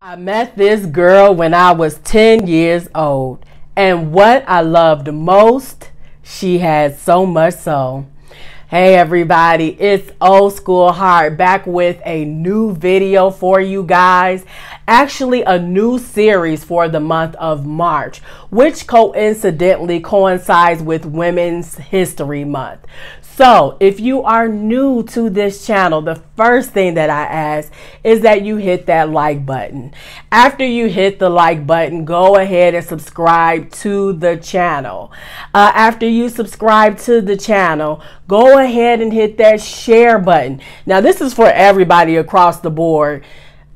I met this girl when I was 10 years old, and what I loved most, she had so much so. Hey everybody, it's Old School Heart back with a new video for you guys. Actually, a new series for the month of March, which coincidentally coincides with Women's History Month. So, if you are new to this channel, the first thing that I ask is that you hit that like button. After you hit the like button, go ahead and subscribe to the channel. Uh, after you subscribe to the channel, go ahead and hit that share button. Now, this is for everybody across the board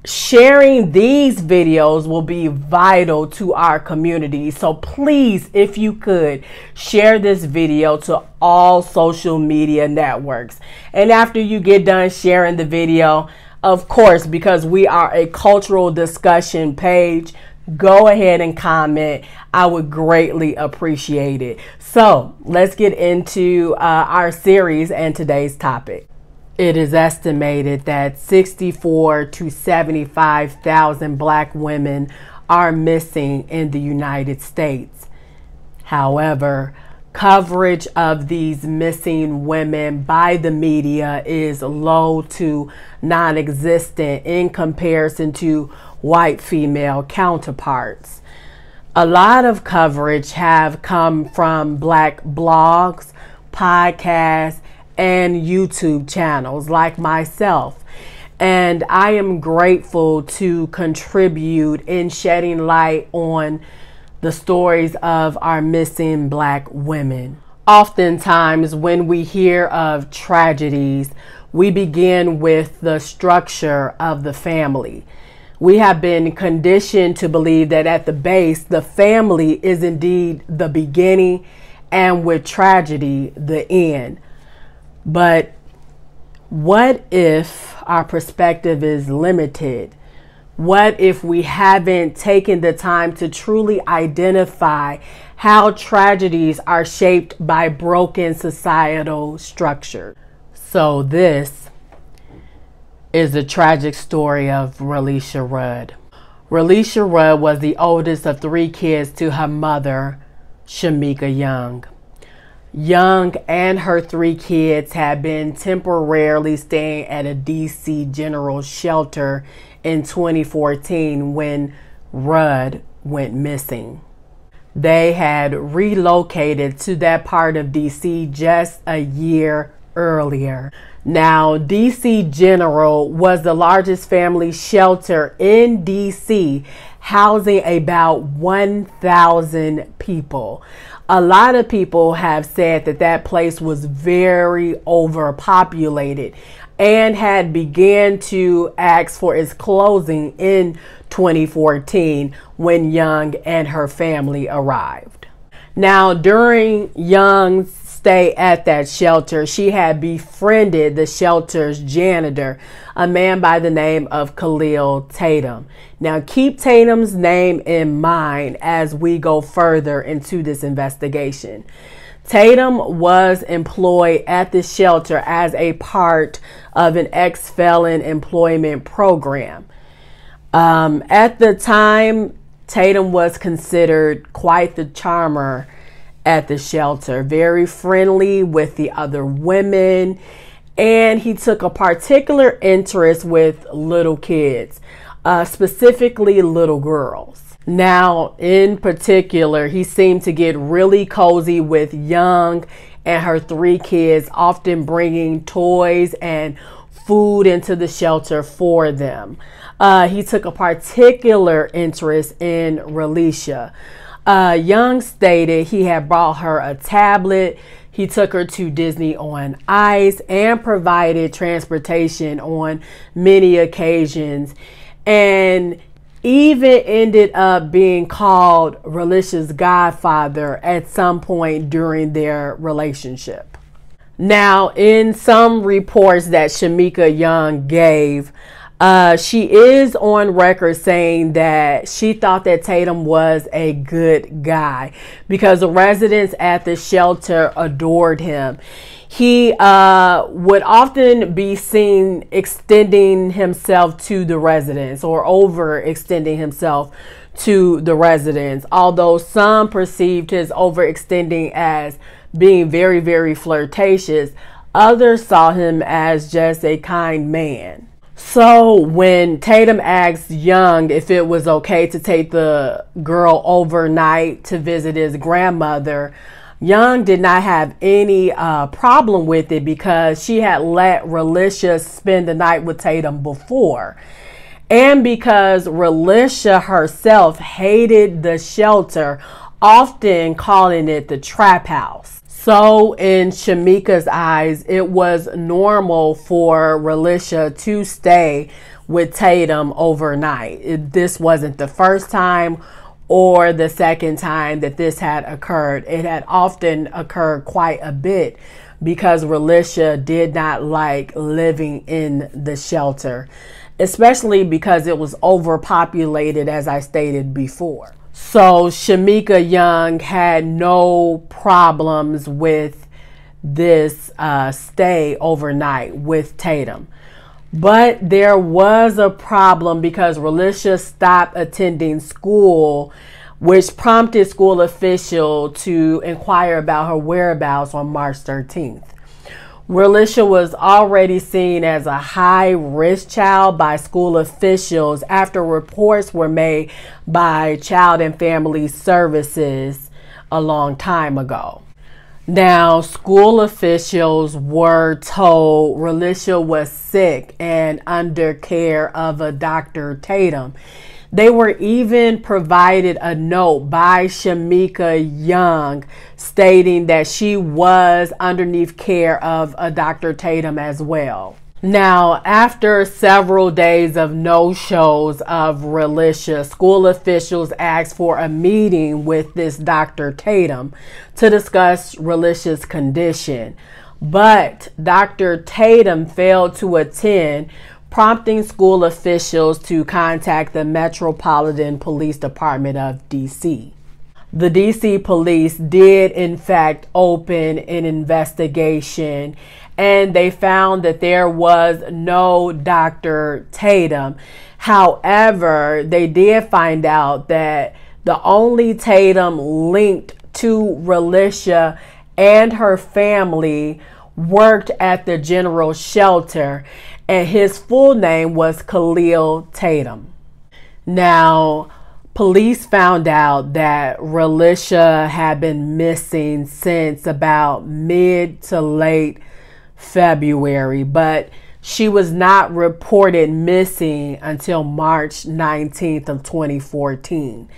sharing these videos will be vital to our community. So please, if you could, share this video to all social media networks. And after you get done sharing the video, of course, because we are a cultural discussion page, go ahead and comment. I would greatly appreciate it. So let's get into uh, our series and today's topic. It is estimated that 64 to 75,000 black women are missing in the United States. However, coverage of these missing women by the media is low to non existent in comparison to white female counterparts. A lot of coverage have come from black blogs, podcasts, and YouTube channels like myself. And I am grateful to contribute in shedding light on the stories of our missing black women. Oftentimes, when we hear of tragedies, we begin with the structure of the family. We have been conditioned to believe that at the base, the family is indeed the beginning, and with tragedy, the end. But what if our perspective is limited? What if we haven't taken the time to truly identify how tragedies are shaped by broken societal structure? So, this is the tragic story of Relisha Rudd. Relisha Rudd was the oldest of three kids to her mother, Shamika Young. Young and her three kids had been temporarily staying at a DC General shelter in 2014 when Rudd went missing. They had relocated to that part of DC just a year earlier. Now, DC General was the largest family shelter in DC, housing about 1,000 people a lot of people have said that that place was very overpopulated and had began to ask for its closing in 2014 when Young and her family arrived. Now, during Young's stay at that shelter, she had befriended the shelter's janitor, a man by the name of Kahlil Tatum. Now, keep Tatum's name in mind as we go further into this investigation. Tatum was employed at the shelter as a part of an ex felon employment program. Um, at the time, Tatum was considered quite the charmer at the shelter, very friendly with the other women, and he took a particular interest with little kids, uh, specifically little girls. Now, in particular, he seemed to get really cozy with Young and her three kids, often bringing toys and food into the shelter for them. Uh, he took a particular interest in Relisha. Uh, Young stated he had brought her a tablet. He took her to Disney on Ice and provided transportation on many occasions. And even ended up being called Relisha's godfather at some point during their relationship. Now, in some reports that Shamika Young gave, uh, she is on record saying that she thought that Tatum was a good guy because the residents at the shelter adored him. he uh, would often be seen extending himself to the residents or overextending himself to the residents, although some perceived his overextending as being very, very flirtatious. Others saw him as just a kind man. So when Tatum asked Young if it was okay to take the girl overnight to visit his grandmother, Young did not have any uh, problem with it because she had let Relisha spend the night with Tatum before. And because Relisha herself hated the shelter, often calling it the trap house. So, in Shamika's eyes, it was normal for Relisha to stay with Tatum overnight. It, this wasn't the first time or the second time that this had occurred. It had often occurred quite a bit because Relisha did not like living in the shelter, especially because it was overpopulated, as I stated before. So Shamika Young had no problems with this uh, stay overnight with Tatum. But there was a problem because Relisha stopped attending school, which prompted school official to inquire about her whereabouts on March 13th. Relisha was already seen as a high risk child by school officials after reports were made by Child and Family Services a long time ago. Now, school officials were told Relisha was sick and under care of a Dr. Tatum. They were even provided a note by Shamika Young stating that she was underneath care of a Dr. Tatum as well. Now, after several days of no shows of Relisha, school officials asked for a meeting with this Dr. Tatum to discuss Relisha's condition. But Dr. Tatum failed to attend, prompting school officials to contact the Metropolitan Police Department of DC the DC police did, in fact, open an investigation and they found that there was no Dr. Tatum. However, they did find out that the only Tatum linked to Relisha and her family worked at the general shelter, and his full name was Kahlil Tatum. Now, police found out that Relisha had been missing since about mid to late February, but she was not reported missing until March 19th of 2014.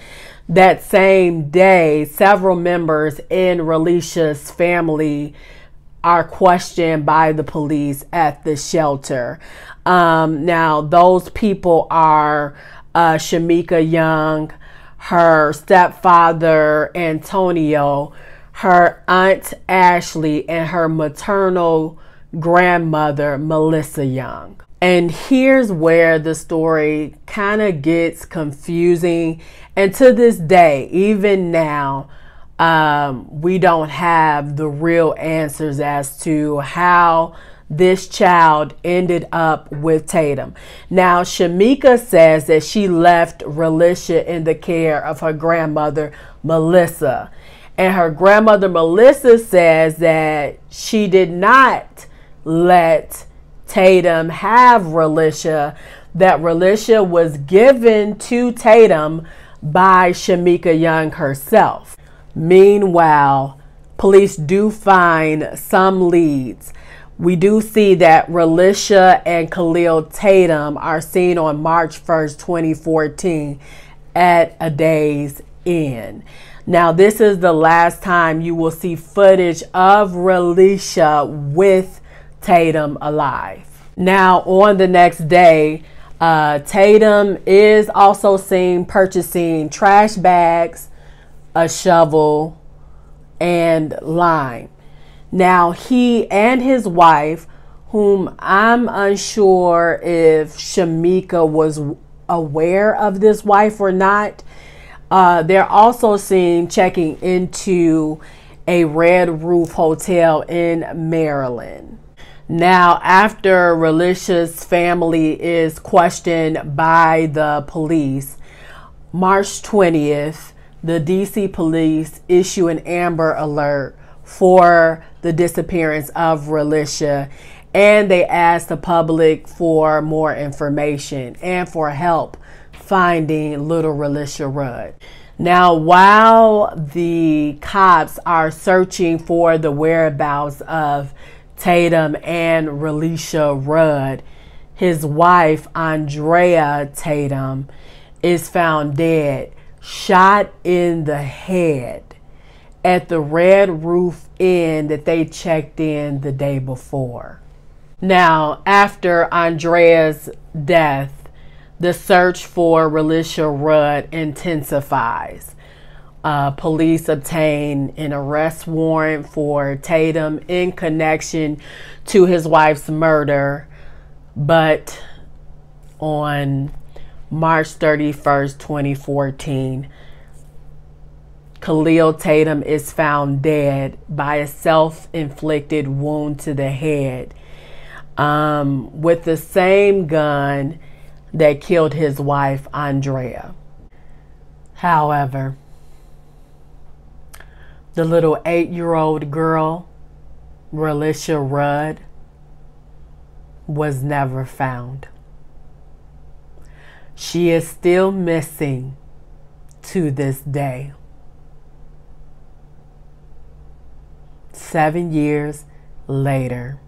That same day, several members in Relisha's family are questioned by the police at the shelter. Um, now, those people are uh, Shamika Young, her stepfather Antonio, her aunt Ashley, and her maternal grandmother, Melissa Young. And here's where the story kind of gets confusing. And to this day, even now, um, we don't have the real answers as to how this child ended up with Tatum. Now, Shamika says that she left Relisha in the care of her grandmother, Melissa. And her grandmother, Melissa, says that she did not let Tatum have Relisha, that Relisha was given to Tatum by Shamika Young herself. Meanwhile, police do find some leads. We do see that Relisha and Kahlil Tatum are seen on March 1st, 2014 at a Days Inn. Now, this is the last time you will see footage of Relisha with Tatum alive. Now, on the next day, uh, Tatum is also seen purchasing trash bags, a shovel, and lime. Now, he and his wife, whom I'm unsure if Shamika was aware of this wife or not, uh, they're also seen checking into a Red Roof Hotel in Maryland. Now, after Relisha's family is questioned by the police, March 20th, the DC police issue an Amber Alert for the disappearance of Relisha and they ask the public for more information and for help finding little Relisha Rudd. Now, while the cops are searching for the whereabouts of Tatum and Relisha Rudd, his wife, Andrea Tatum, is found dead, shot in the head at the Red Roof Inn that they checked in the day before. Now, after Andrea's death, the search for Relisha Rudd intensifies. Uh, police obtain an arrest warrant for Tatum in connection to his wife's murder, but on March 31st, 2014, Kahlil Tatum is found dead by a self inflicted wound to the head um, with the same gun that killed his wife, Andrea. However, the little eight year old girl, Relisha Rudd, was never found. She is still missing to this day. Seven years later,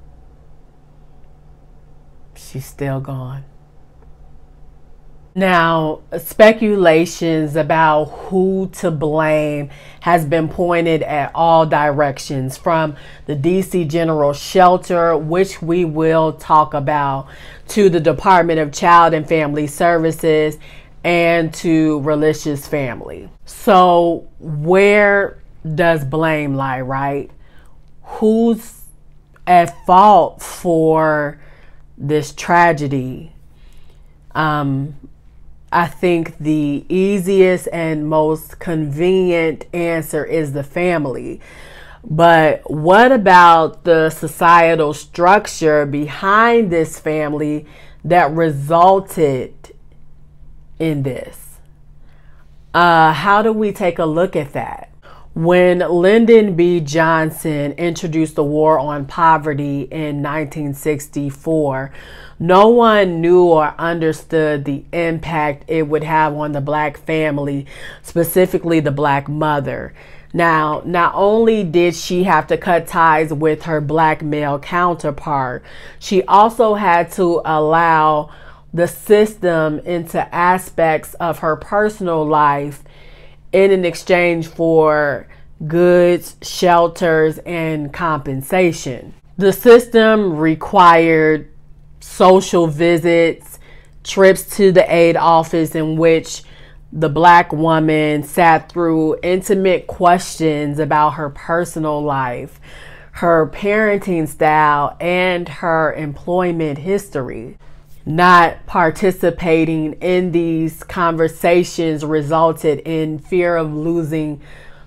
she's still gone. Now, speculations about who to blame has been pointed at all directions from the DC General Shelter, which we will talk about, to the Department of Child and Family Services, and to Relisha's family. So, where does blame lie, right? Who's at fault for this tragedy? Um, I think the easiest and most convenient answer is the family. But what about the societal structure behind this family that resulted in this? Uh, how do we take a look at that? When Lyndon B. Johnson introduced the War on Poverty in 1964, no one knew or understood the impact it would have on the black family, specifically the black mother. Now, not only did she have to cut ties with her black male counterpart, she also had to allow the system into aspects of her personal life in an exchange for goods, shelters, and compensation. The system required social visits, trips to the aid office in which the black woman sat through intimate questions about her personal life, her parenting style, and her employment history not participating in these conversations resulted in fear of losing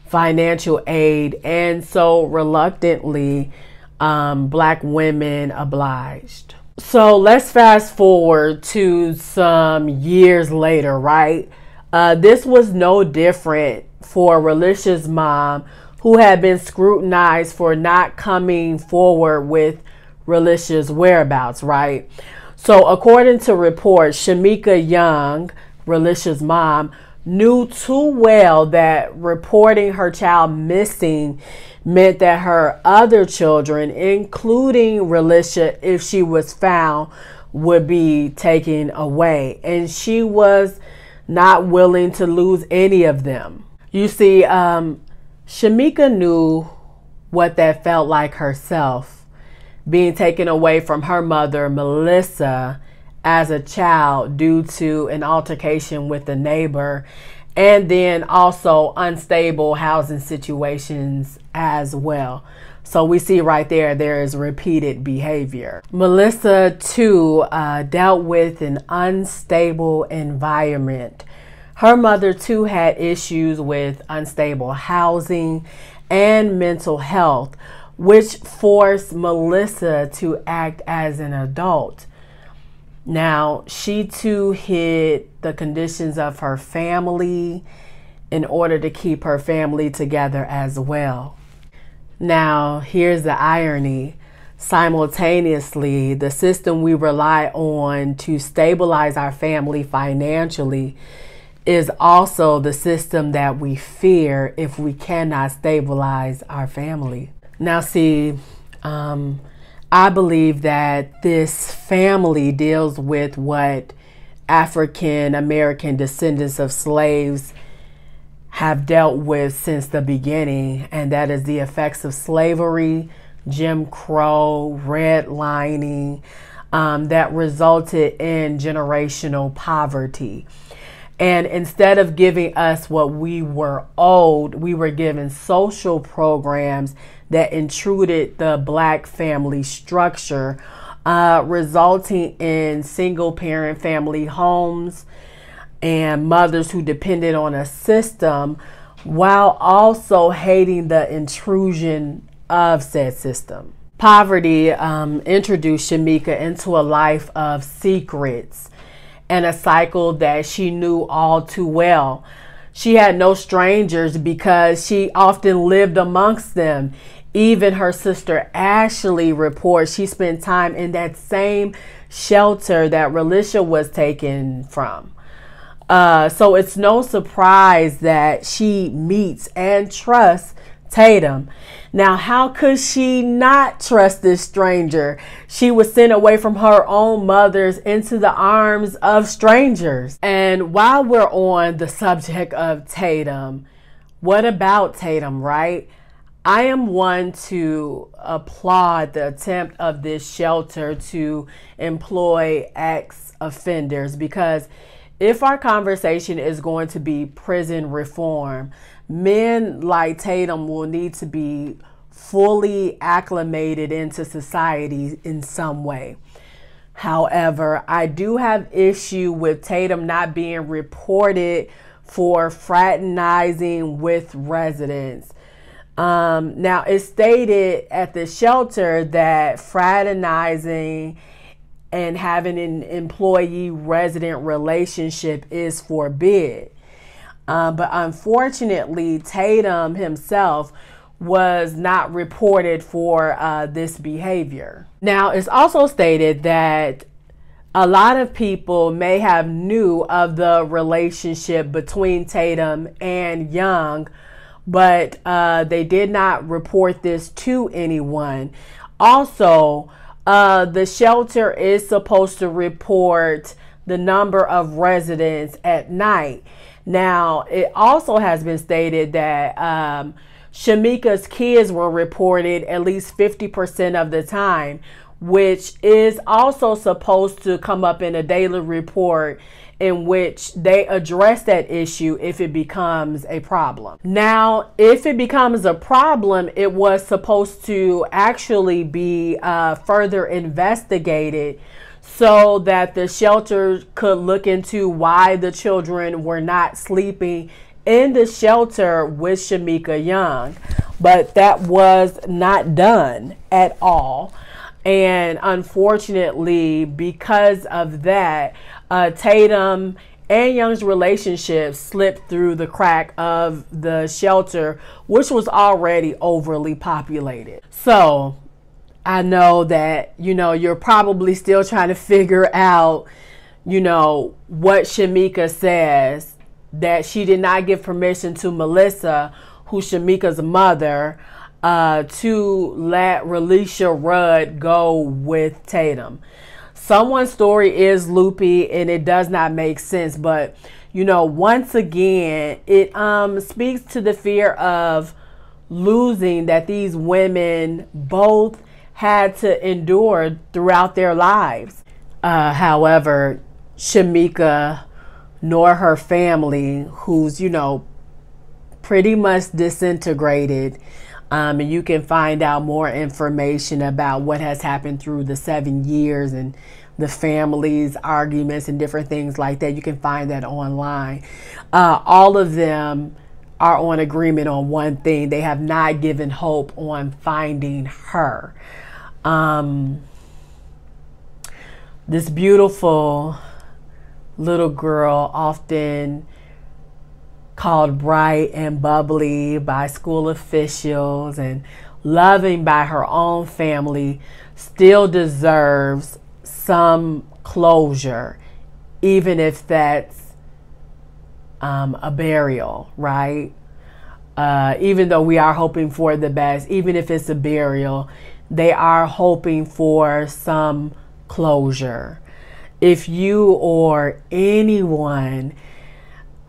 financial aid, and so reluctantly, um, black women obliged. So let's fast forward to some years later, right? Uh, this was no different for Relisha's mom, who had been scrutinized for not coming forward with Relisha's whereabouts, right? So, according to reports, Shamika Young, Relisha's mom, knew too well that reporting her child missing meant that her other children, including Relisha, if she was found, would be taken away. And she was not willing to lose any of them. You see, um, Shamika knew what that felt like herself being taken away from her mother, Melissa, as a child due to an altercation with a neighbor, and then also unstable housing situations as well. So we see right there, there is repeated behavior. Melissa, too, uh, dealt with an unstable environment. Her mother, too, had issues with unstable housing and mental health, which forced Melissa to act as an adult. Now, she too hid the conditions of her family in order to keep her family together as well. Now, here's the irony. Simultaneously, the system we rely on to stabilize our family financially is also the system that we fear if we cannot stabilize our family. Now, see, um, I believe that this family deals with what African American descendants of slaves have dealt with since the beginning, and that is the effects of slavery, Jim Crow, redlining, um, that resulted in generational poverty. And instead of giving us what we were owed, we were given social programs that intruded the black family structure, uh, resulting in single parent family homes and mothers who depended on a system while also hating the intrusion of said system. Poverty um, introduced Shamika into a life of secrets and a cycle that she knew all too well. She had no strangers because she often lived amongst them. Even her sister Ashley reports she spent time in that same shelter that Relisha was taken from. Uh, so it's no surprise that she meets and trusts Tatum. Now, how could she not trust this stranger? She was sent away from her own mothers into the arms of strangers. And while we're on the subject of Tatum, what about Tatum, right? I am one to applaud the attempt of this shelter to employ ex offenders because if our conversation is going to be prison reform, men like Tatum will need to be fully acclimated into society in some way. However, I do have issue with Tatum not being reported for fraternizing with residents. Um, now, it's stated at the shelter that fraternizing and having an employee resident relationship is forbid. Uh, but unfortunately, Tatum himself was not reported for uh, this behavior. Now, it's also stated that a lot of people may have knew of the relationship between Tatum and Young, but uh, they did not report this to anyone. Also, uh, the shelter is supposed to report the number of residents at night. Now, it also has been stated that um, Shamika's kids were reported at least 50% of the time, which is also supposed to come up in a daily report in which they address that issue if it becomes a problem. Now, if it becomes a problem, it was supposed to actually be uh, further investigated so that the shelter could look into why the children were not sleeping in the shelter with Shamika Young. But that was not done at all. And unfortunately, because of that, uh, Tatum and Young's relationship slipped through the crack of the shelter, which was already overly populated. So I know that, you know, you're probably still trying to figure out, you know, what Shamika says that she did not give permission to Melissa, who's Shamika's mother, uh, to let Relisha Rudd go with Tatum. Someone's story is loopy and it does not make sense, but you know, once again, it um speaks to the fear of losing that these women both had to endure throughout their lives. Uh, however, Shamika nor her family, who's, you know, pretty much disintegrated. Um, and you can find out more information about what has happened through the seven years and the families, arguments, and different things like that. You can find that online. Uh, all of them are on agreement on one thing. They have not given hope on finding her. Um, this beautiful little girl, often called bright and bubbly by school officials and loving by her own family, still deserves some closure, even if that's um, a burial, right? Uh, even though we are hoping for the best, even if it's a burial, they are hoping for some closure. If you or anyone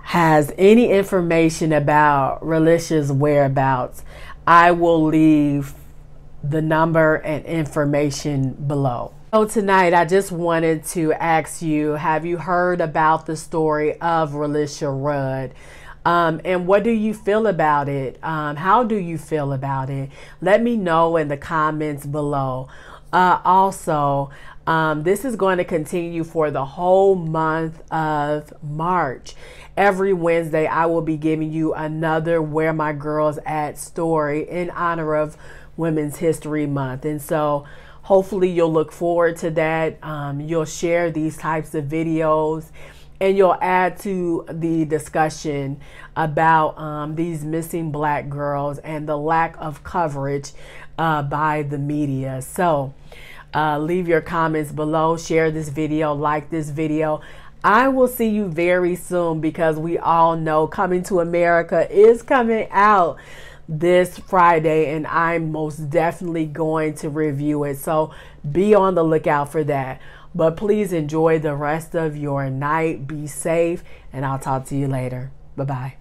has any information about Relisha's whereabouts, I will leave the number and information below. So tonight I just wanted to ask you, have you heard about the story of Relisha Rudd? Um, and what do you feel about it? Um, how do you feel about it? Let me know in the comments below. Uh, also, um, this is going to continue for the whole month of March. Every Wednesday, I will be giving you another Where My Girls At story in honor of Women's History Month. And so, hopefully you'll look forward to that. Um, you'll share these types of videos and you'll add to the discussion about um, these missing black girls and the lack of coverage uh, by the media. So uh, leave your comments below, share this video, like this video. I will see you very soon because we all know Coming to America is coming out this Friday, and I'm most definitely going to review it. So be on the lookout for that. But please enjoy the rest of your night. Be safe, and I'll talk to you later. Bye bye.